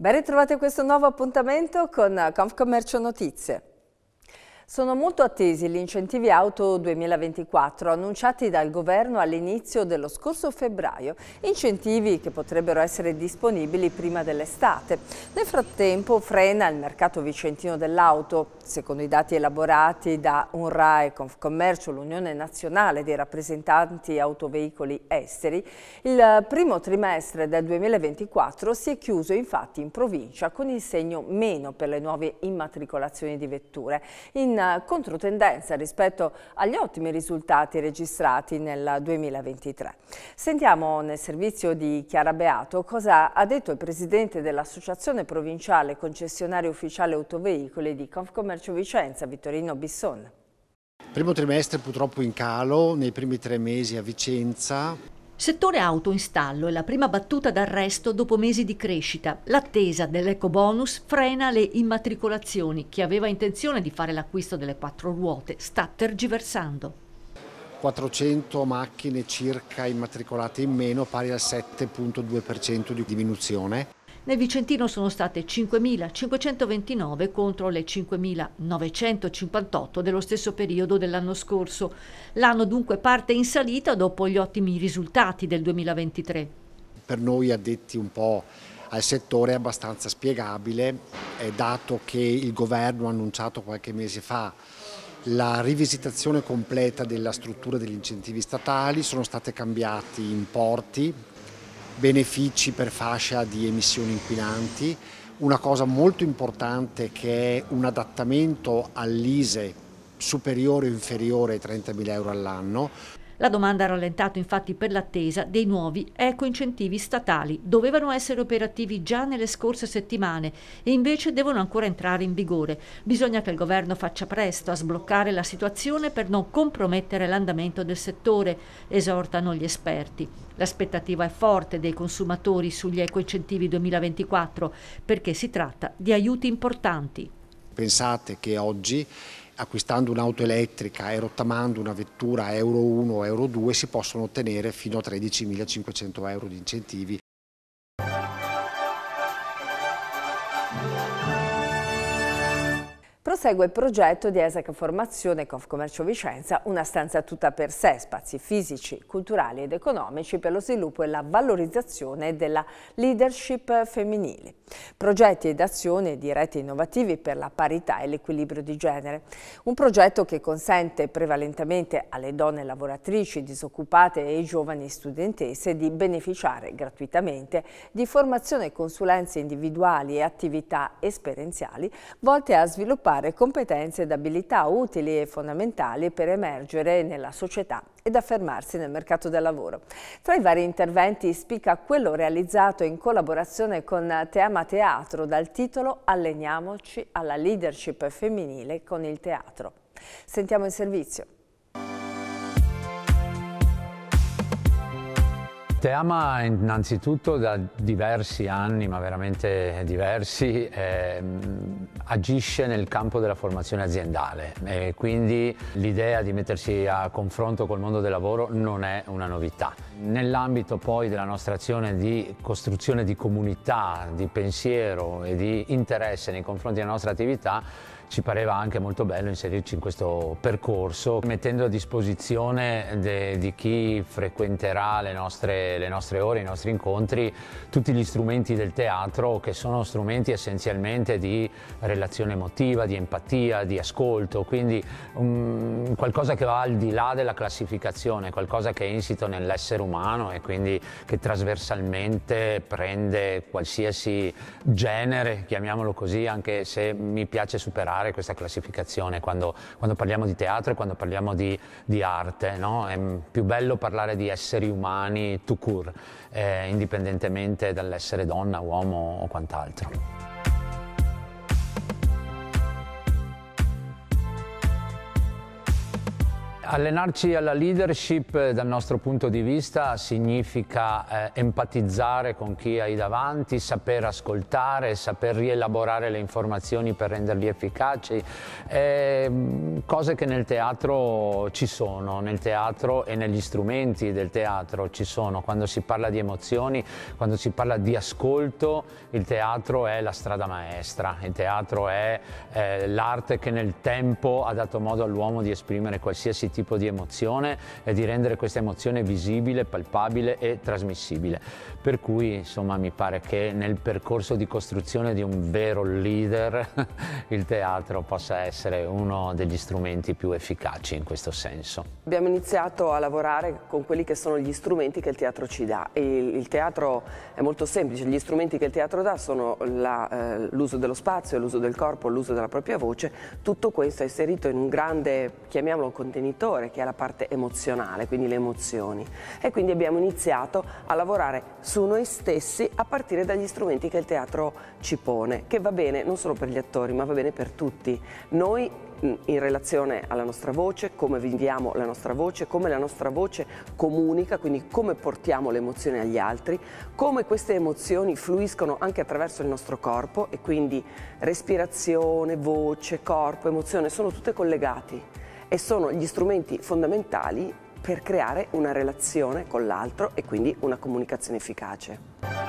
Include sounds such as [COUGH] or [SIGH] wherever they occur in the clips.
Ben ritrovati a questo nuovo appuntamento con Confcommercio Notizie. Sono molto attesi gli incentivi auto 2024 annunciati dal governo all'inizio dello scorso febbraio, incentivi che potrebbero essere disponibili prima dell'estate. Nel frattempo frena il mercato vicentino dell'auto. Secondo i dati elaborati da UNRAE Confcommercio, l'Unione Nazionale dei rappresentanti autoveicoli esteri, il primo trimestre del 2024 si è chiuso infatti in provincia con il segno meno per le nuove immatricolazioni di vetture. In controtendenza rispetto agli ottimi risultati registrati nel 2023. Sentiamo nel servizio di Chiara Beato cosa ha detto il presidente dell'Associazione Provinciale Concessionario Ufficiale Autoveicoli di Confcommercio Vicenza, Vittorino Bisson. Primo trimestre purtroppo in calo, nei primi tre mesi a Vicenza Settore auto in stallo è la prima battuta d'arresto dopo mesi di crescita. L'attesa dell'ecobonus frena le immatricolazioni. Chi aveva intenzione di fare l'acquisto delle quattro ruote sta tergiversando. 400 macchine circa immatricolate in meno, pari al 7,2% di diminuzione. Nel Vicentino sono state 5.529 contro le 5.958 dello stesso periodo dell'anno scorso. L'anno dunque parte in salita dopo gli ottimi risultati del 2023. Per noi addetti un po' al settore è abbastanza spiegabile, dato che il governo ha annunciato qualche mese fa la rivisitazione completa della struttura degli incentivi statali, sono state cambiati importi, benefici per fascia di emissioni inquinanti, una cosa molto importante che è un adattamento all'ISE superiore o inferiore ai 30.000 euro all'anno, la domanda ha rallentato infatti per l'attesa dei nuovi eco-incentivi statali. Dovevano essere operativi già nelle scorse settimane e invece devono ancora entrare in vigore. Bisogna che il governo faccia presto a sbloccare la situazione per non compromettere l'andamento del settore, esortano gli esperti. L'aspettativa è forte dei consumatori sugli eco-incentivi 2024 perché si tratta di aiuti importanti. Pensate che oggi acquistando un'auto elettrica e rottamando una vettura Euro 1 o Euro 2 si possono ottenere fino a 13.500 euro di incentivi Prosegue il progetto di ESAC Formazione Confcommercio Vicenza, una stanza tutta per sé, spazi fisici, culturali ed economici per lo sviluppo e la valorizzazione della leadership femminile. Progetti ed azioni diretti e innovativi per la parità e l'equilibrio di genere. Un progetto che consente prevalentemente alle donne lavoratrici, disoccupate e giovani studentesse di beneficiare gratuitamente di formazione e consulenze individuali e attività esperienziali volte a sviluppare sviluppare competenze ed abilità utili e fondamentali per emergere nella società ed affermarsi nel mercato del lavoro. Tra i vari interventi spicca quello realizzato in collaborazione con Teama Teatro dal titolo Alleniamoci alla leadership femminile con il teatro. Sentiamo il servizio. Teama innanzitutto da diversi anni, ma veramente diversi, eh, agisce nel campo della formazione aziendale e quindi l'idea di mettersi a confronto col mondo del lavoro non è una novità. Nell'ambito poi della nostra azione di costruzione di comunità, di pensiero e di interesse nei confronti della nostra attività, ci pareva anche molto bello inserirci in questo percorso mettendo a disposizione de, di chi frequenterà le nostre, le nostre ore, i nostri incontri, tutti gli strumenti del teatro che sono strumenti essenzialmente di relazione emotiva, di empatia, di ascolto, quindi um, qualcosa che va al di là della classificazione, qualcosa che è insito nell'essere umano e quindi che trasversalmente prende qualsiasi genere, chiamiamolo così, anche se mi piace superare questa classificazione quando, quando parliamo di teatro e quando parliamo di, di arte. No? È più bello parlare di esseri umani tout court, eh, indipendentemente dall'essere donna, uomo o quant'altro. Allenarci alla leadership eh, dal nostro punto di vista significa eh, empatizzare con chi hai davanti, saper ascoltare, saper rielaborare le informazioni per renderli efficaci, eh, cose che nel teatro ci sono, nel teatro e negli strumenti del teatro ci sono. Quando si parla di emozioni, quando si parla di ascolto, il teatro è la strada maestra, il teatro è eh, l'arte che nel tempo ha dato modo all'uomo di esprimere qualsiasi tipo tipo di emozione e di rendere questa emozione visibile, palpabile e trasmissibile. Per cui insomma mi pare che nel percorso di costruzione di un vero leader [LAUGHS] il teatro possa essere uno degli strumenti più efficaci in questo senso. Abbiamo iniziato a lavorare con quelli che sono gli strumenti che il teatro ci dà e il teatro è molto semplice, gli strumenti che il teatro dà sono eh, l'uso dello spazio, l'uso del corpo, l'uso della propria voce, tutto questo è inserito in un grande, chiamiamolo contenitore, motore che è la parte emozionale, quindi le emozioni e quindi abbiamo iniziato a lavorare su noi stessi a partire dagli strumenti che il teatro ci pone, che va bene non solo per gli attori ma va bene per tutti. Noi in relazione alla nostra voce, come viviamo la nostra voce, come la nostra voce comunica, quindi come portiamo le emozioni agli altri, come queste emozioni fluiscono anche attraverso il nostro corpo e quindi respirazione, voce, corpo, emozione sono tutte collegati e sono gli strumenti fondamentali per creare una relazione con l'altro e quindi una comunicazione efficace.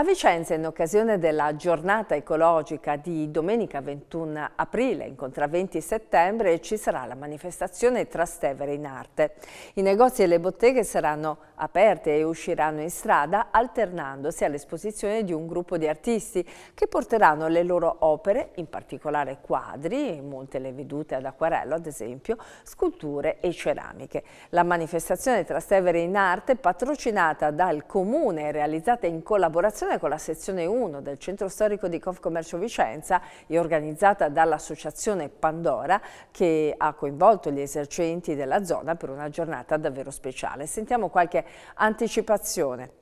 A Vicenza, in occasione della giornata ecologica di domenica 21 aprile, in contraventi settembre, ci sarà la manifestazione Trastevere in arte. I negozi e le botteghe saranno aperte e usciranno in strada alternandosi all'esposizione di un gruppo di artisti che porteranno le loro opere, in particolare quadri, molte le vedute ad acquarello ad esempio, sculture e ceramiche. La manifestazione Trastevere in arte, patrocinata dal Comune e realizzata in collaborazione collaborazione con la sezione 1 del Centro Storico di Confcommercio Vicenza e organizzata dall'Associazione Pandora che ha coinvolto gli esercenti della zona per una giornata davvero speciale. Sentiamo qualche anticipazione.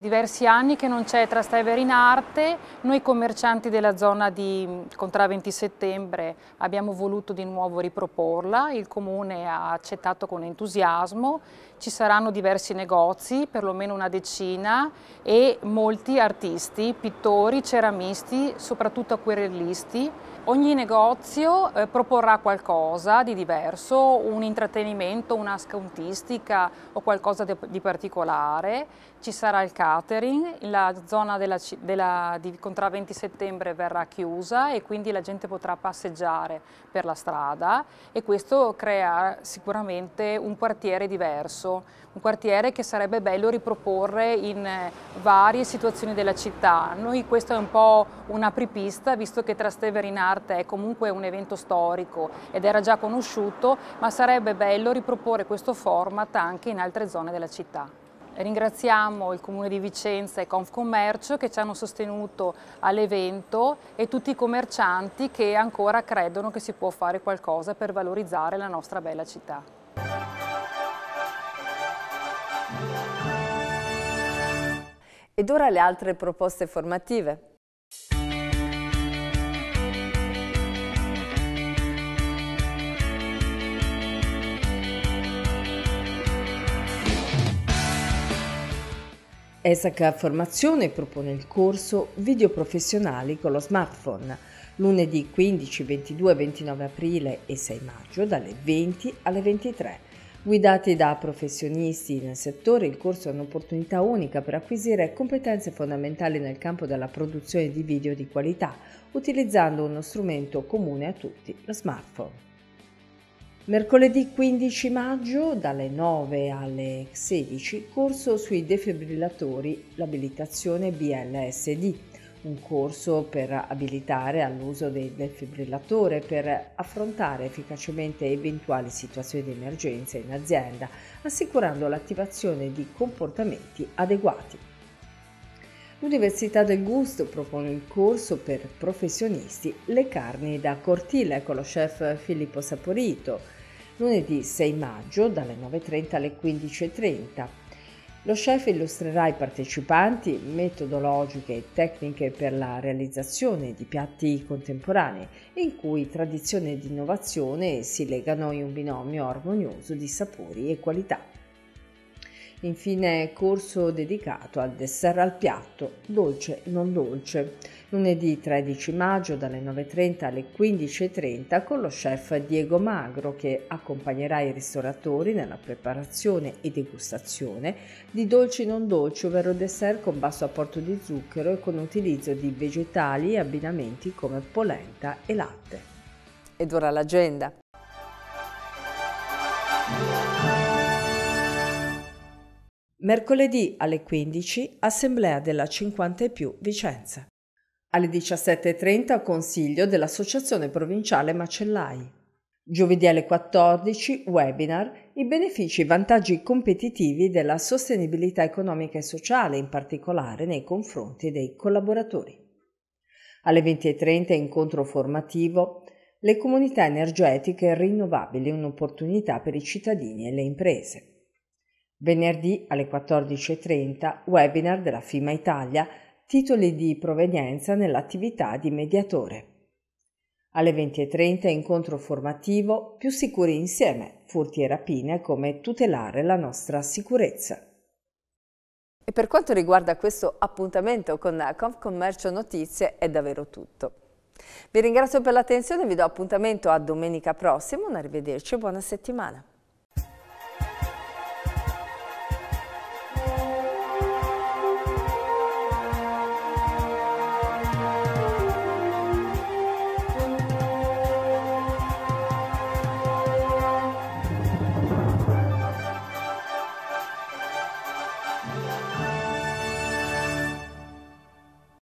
Diversi anni che non c'è Trastevere in arte, noi commercianti della zona di Contraventi Settembre abbiamo voluto di nuovo riproporla, il Comune ha accettato con entusiasmo, ci saranno diversi negozi, perlomeno una decina, e molti artisti, pittori, ceramisti, soprattutto acquerellisti. Ogni negozio eh, proporrà qualcosa di diverso, un intrattenimento, una scontistica o qualcosa di, di particolare. Ci sarà il catering, la zona della, della, di Contraventi Settembre verrà chiusa e quindi la gente potrà passeggiare per la strada e questo crea sicuramente un quartiere diverso, un quartiere che sarebbe bello riproporre in eh, varie situazioni della città. Noi questo è un po' un'apripista, visto che Trastevere in arte è comunque un evento storico ed era già conosciuto, ma sarebbe bello riproporre questo format anche in altre zone della città. Ringraziamo il Comune di Vicenza e Confcommercio che ci hanno sostenuto all'evento e tutti i commercianti che ancora credono che si può fare qualcosa per valorizzare la nostra bella città. Ed ora le altre proposte formative. ESAC Formazione propone il corso Video professionali con lo smartphone lunedì 15, 22 e 29 aprile e 6 maggio dalle 20 alle 23. Guidati da professionisti nel settore, il corso è un'opportunità unica per acquisire competenze fondamentali nel campo della produzione di video di qualità, utilizzando uno strumento comune a tutti, lo smartphone. Mercoledì 15 maggio dalle 9 alle 16 corso sui defibrillatori, l'abilitazione BLSD, un corso per abilitare all'uso del defibrillatore per affrontare efficacemente eventuali situazioni di emergenza in azienda, assicurando l'attivazione di comportamenti adeguati. L'Università del Gusto propone il corso per professionisti Le carni da cortile con lo chef Filippo Saporito, lunedì 6 maggio dalle 9.30 alle 15.30. Lo chef illustrerà ai partecipanti metodologiche e tecniche per la realizzazione di piatti contemporanei, in cui tradizione ed innovazione si legano in un binomio armonioso di sapori e qualità. Infine corso dedicato al dessert al piatto, dolce non dolce, lunedì 13 maggio dalle 9.30 alle 15.30 con lo chef Diego Magro che accompagnerà i ristoratori nella preparazione e degustazione di dolci non dolci, ovvero dessert con basso apporto di zucchero e con utilizzo di vegetali e abbinamenti come polenta e latte. Ed ora l'agenda. Mercoledì alle 15 Assemblea della 50 e più Vicenza. Alle 17.30 Consiglio dell'Associazione Provinciale Macellai. Giovedì alle 14 webinar I benefici e i vantaggi competitivi della sostenibilità economica e sociale, in particolare nei confronti dei collaboratori. Alle 20.30 incontro formativo Le comunità energetiche rinnovabili, un'opportunità per i cittadini e le imprese. Venerdì alle 14.30 webinar della FIMA Italia titoli di provenienza nell'attività di mediatore. Alle 20.30 incontro formativo Più sicuri insieme, furti e rapine come tutelare la nostra sicurezza. E per quanto riguarda questo appuntamento con Confcommercio Notizie è davvero tutto. Vi ringrazio per l'attenzione e vi do appuntamento a domenica prossima, un arrivederci e buona settimana.